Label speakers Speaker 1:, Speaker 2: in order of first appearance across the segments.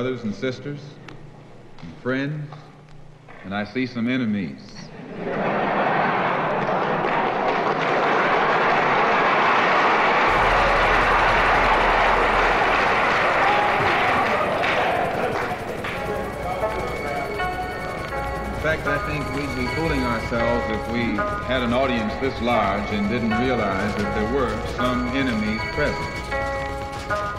Speaker 1: brothers and sisters, and friends, and I see some enemies. In fact, I think we'd be fooling ourselves if we had an audience this large and didn't realize that there were some enemies present.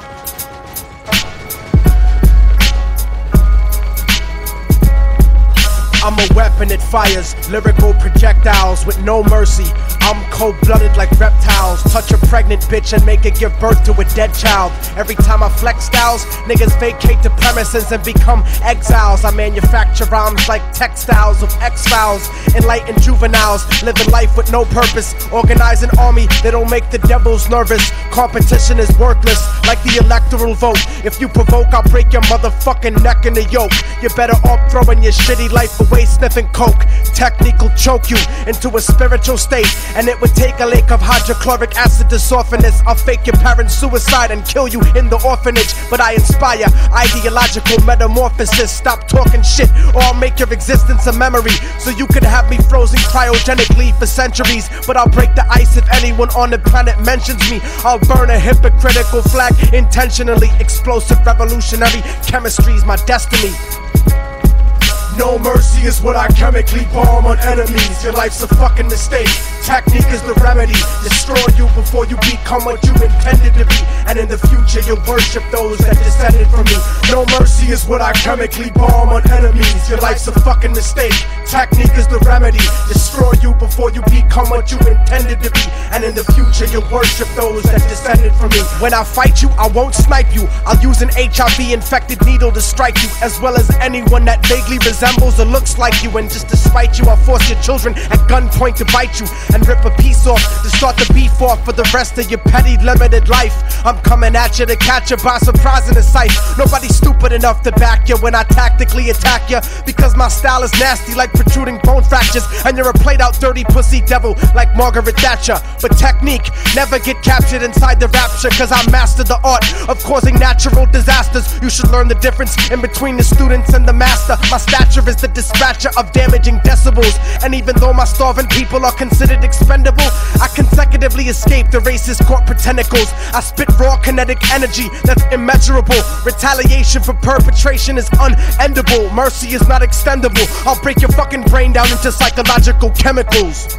Speaker 2: A weapon it fires lyrical projectiles with no mercy. I'm cold blooded like reptiles. Touch a pregnant bitch and make it give birth to a dead child. Every time I flex styles, niggas vacate the premises and become exiles. I manufacture rhymes like textiles of X Files. Enlightened juveniles, living life with no purpose. Organize an army that'll make the devils nervous. Competition is worthless, like the electoral vote. If you provoke, I'll break your motherfucking neck in the yoke. You're better off throwing your shitty life away, sniffing coke. Technical choke you into a spiritual state, and it would take a lake of hydrochloric acid to soften this. I'll fake your parents' suicide and kill you in the orphanage, but I inspire ideological metamorphosis. Stop talking shit, or I'll make your existence a memory, so you could have me frozen cryogenically for centuries. But I'll break the ice if anyone on the planet mentions me. I'll burn a hypocritical flag intentionally. Explosive revolutionary chemistry's my destiny. No mercy is what I chemically bomb on enemies. Your life's a fucking mistake. Technique is the remedy. Destroy you before you become what you intended to be. And in the future, you'll worship those that descended from me. No mercy is what I chemically bomb on enemies. Your life's a fucking mistake. Technique is the remedy. Destroy you before you become what you intended to be. And in the future, you'll worship those that descended from me. When I fight you, I won't snipe you. I'll use an HIV infected needle to strike you, as well as anyone that vaguely resembles or looks like you. And just to spite you, I'll force your children at gunpoint to bite you and rip a piece off to start the beef off for the rest of your petty limited life. I'm coming at you to catch you by surprise in the sight. Nobody's enough to back you when I tactically attack you because my style is nasty like protruding bone fractures, and you're a played out dirty pussy devil like Margaret Thatcher. But technique never get captured inside the rapture because I master the art of causing natural disasters. You should learn the difference in between the students and the master. My stature is the dispatcher of damaging decibels, and even though my starving people are considered expendable, I consecutively escape the racist corporate tentacles. I spit raw kinetic energy that's immeasurable. Retaliation for perpetration is unendable. Mercy is not extendable. I'll break your fucking brain down into psychological chemicals.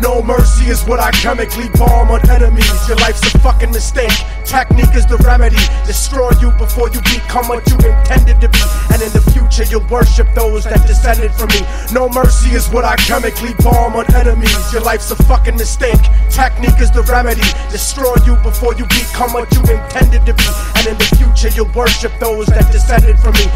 Speaker 2: No mercy is what I chemically bomb on enemies. Your life's a fucking mistake. Technique is the remedy. Destroy you before you become what you intended to be. And in the future, you'll worship those that descended from me. No mercy is what I chemically bomb on enemies. Your life's a fucking mistake. Technique is the remedy. Destroy you before you become what you intended to be. And in the future, you'll worship those that descended from me.